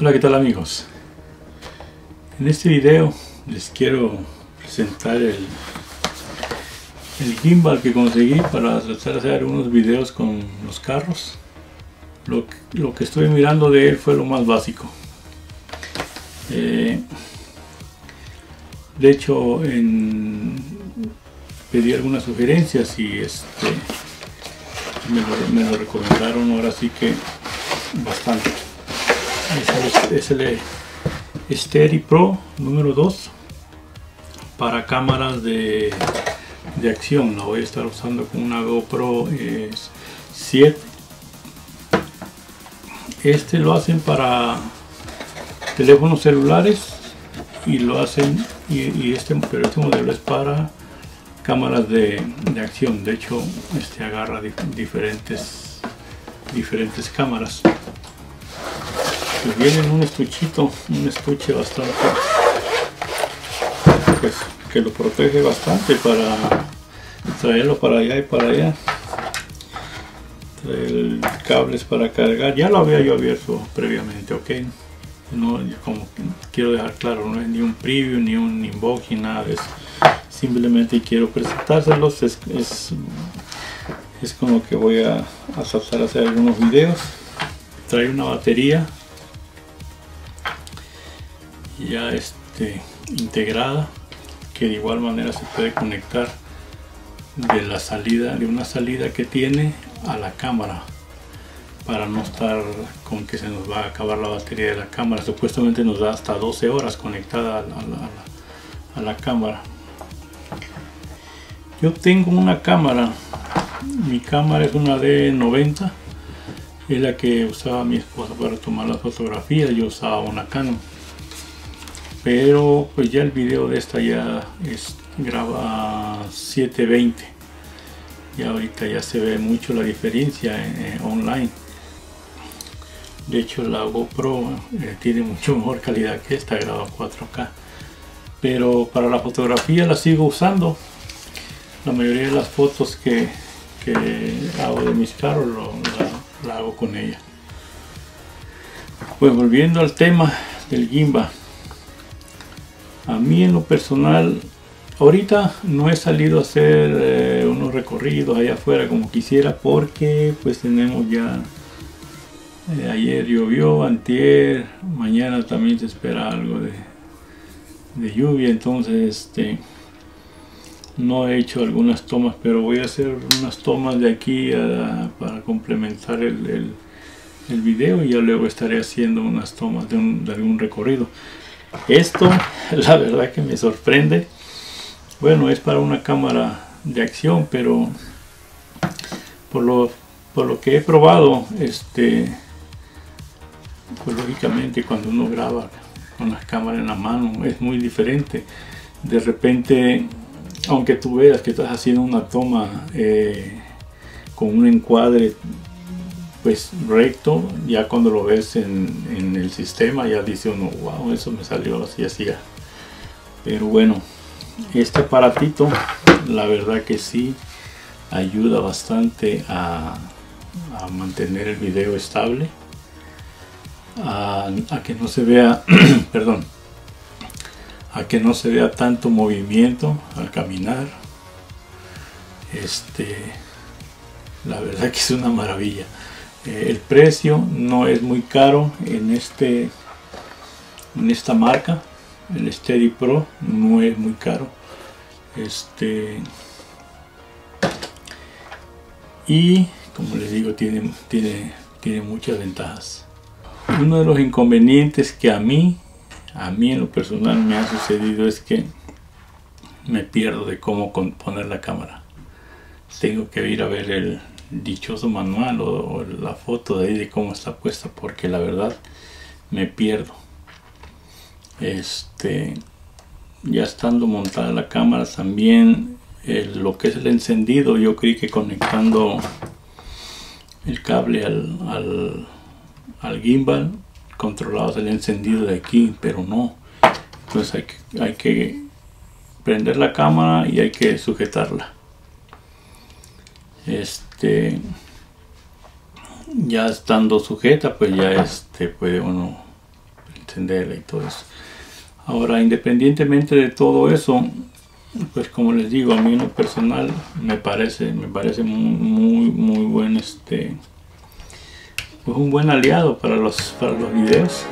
Hola, ¿qué tal amigos? En este video les quiero presentar el, el gimbal que conseguí para tratar de hacer unos videos con los carros. Lo, lo que estoy mirando de él fue lo más básico. Eh, de hecho, en, pedí algunas sugerencias y este me lo, me lo recomendaron ahora sí que bastante es el, Steady Pro número 2 para cámaras de, de, acción. La voy a estar usando con una GoPro 7 este lo hacen para teléfonos celulares y lo hacen y, este pero este modelo es para cámaras de, de acción. De hecho este agarra diferentes diferentes cámaras pues viene en un estuchito, un estuche bastante, pues que lo protege bastante para traerlo para allá y para allá. El cables para cargar, ya lo había yo abierto previamente, ok. No, como quiero dejar claro, no es ni un preview, ni un invoking, nada de. Simplemente quiero presentárselos, es, es, es como que voy a, a tratar hacer algunos videos. Trae una batería ya este, integrada que de igual manera se puede conectar de la salida de una salida que tiene a la cámara para no estar con que se nos va a acabar la batería de la cámara. Supuestamente nos da hasta 12 horas conectada a la, a la cámara. Yo tengo una cámara. Mi cámara es una D90 es la que usaba mi esposa para tomar las fotografías yo usaba una Canon pero pues ya el video de esta ya es graba 720 y ahorita ya se ve mucho la diferencia eh, online. De hecho la GoPro eh, tiene mucho mejor calidad que esta graba 4K pero para la fotografía la sigo usando. La mayoría de las fotos que, hago de mis carros la hago con ella. Pues volviendo al tema del gimbal a mí en lo personal, ahorita no he salido a hacer eh, unos recorridos allá afuera como quisiera porque pues tenemos ya, eh, ayer llovió, antier, mañana también se espera algo de, de lluvia, entonces este no he hecho algunas tomas, pero voy a hacer unas tomas de aquí para complementar el, el, el, video y ya luego estaré haciendo unas tomas de, un, de algún recorrido. Esto, la verdad que me sorprende. Bueno, es para una cámara de acción, pero por lo, por lo que he probado, este, pues lógicamente cuando uno graba con la cámara en la mano es muy diferente. De repente, aunque tú veas que estás haciendo una toma eh, con un encuadre pues recto, ya cuando lo ves en, el sistema ya dice uno, wow, eso me salió así, así. Pero bueno, este aparatito, la verdad que sí, ayuda bastante a, mantener el video estable, a, a que no se vea, perdón, a que no se vea tanto movimiento al caminar. Este, la verdad que es una maravilla. Eh, el precio no es muy caro en este en esta marca. El Steady Pro no es muy caro. Este y como les digo tiene, tiene, tiene muchas ventajas. Uno de los inconvenientes que a mí a mí en lo personal me ha sucedido es que me pierdo de cómo poner la cámara. Tengo que ir a ver el, dichoso manual o, la foto de ahí de cómo está puesta porque la verdad me pierdo. Este ya estando montada la cámara también lo que es el encendido yo creí que conectando el cable al, al, gimbal controlaba el encendido de aquí pero no. Entonces hay hay que prender la cámara y hay que sujetarla este ya estando sujeta pues ya este puede uno entenderla y todo eso. Ahora, independientemente de todo eso, pues como les digo, a mí en lo personal me parece, me parece muy, muy, buen este, pues un buen aliado para los, para los videos.